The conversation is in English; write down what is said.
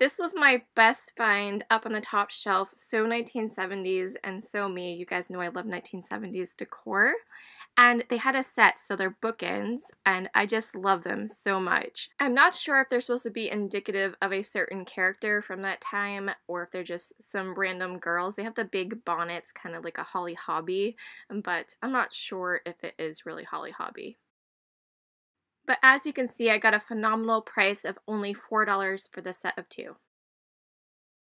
This was my best find up on the top shelf. So 1970s and so me. You guys know I love 1970s decor. And they had a set, so they're bookends, and I just love them so much. I'm not sure if they're supposed to be indicative of a certain character from that time, or if they're just some random girls. They have the big bonnets, kind of like a Holly Hobbie, but I'm not sure if it is really Holly Hobbie. But as you can see, I got a phenomenal price of only $4 for the set of two.